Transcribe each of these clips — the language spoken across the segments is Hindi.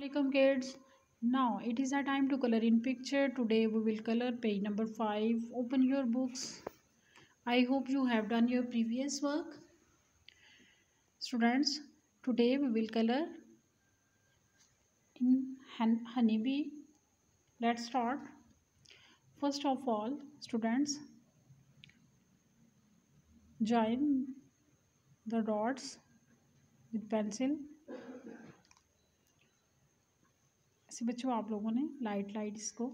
Welcome kids. Now it is our time to color in picture. Today we will color page number 5. Open your books. I hope you have done your previous work. Students, today we will color in honeybee. Let's start. First of all, students, join the dots with pencil ऐसे बच्चों, आप लोगों ने लाइट लाइट इसको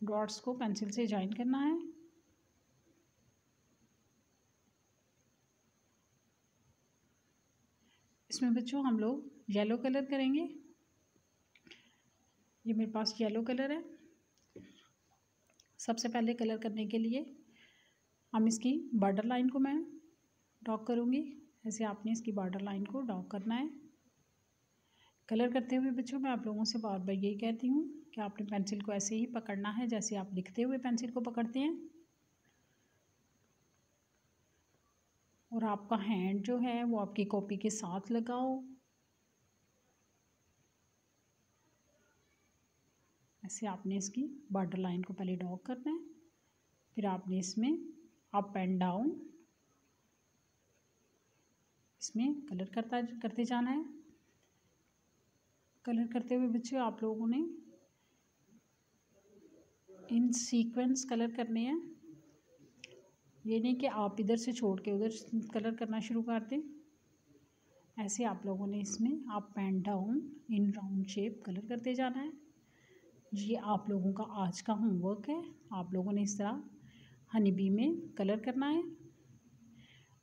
डॉट्स को पेंसिल से ज्वाइन करना है। इसमें बच्चों, हम लोग येलो कलर करेंगे। ये मेरे पास येलो कलर है। सबसे पहले कलर करने के लिए हम इसकी बॉर्डर लाइन को मैं डॉक करूँगी। ऐसे आपने इसकी बॉर्डर लाइन को डॉक करना है। कलर करते हुए बच्चों, मैं आप लोगों से बार बार यही कहती हूँ कि आपने पेंसिल को ऐसे ही पकड़ना है जैसे आप लिखते हुए पेंसिल को पकड़ते हैं। और आपका हैंड जो है, वो आपकी कॉपी के साथ लगाओ। ऐसे आपने इसकी बॉर्डर लाइन को पहले ड्रॉ करना है, फिर आपने इसमें अप एंड डाउन इसमें कलर करता, करते जाना है। कलर करते हुए बच्चे, आप लोगों ने इन सीक्वेंस कलर करने हैं। ये नहीं कि आप इधर से छोड़ के उधर कलर करना शुरू कर दें। ऐसे आप लोगों ने इसमें up and down in round shape colour करते जाना है। ये आप लोगों का आज का होमवर्क है। आप लोगों ने इस तरह हनी बी में कलर करना है।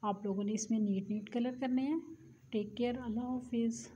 आप लोगों ने इसमें नीट नीट कलर करने हैं। टेक केयर अल्लाह हाफिज़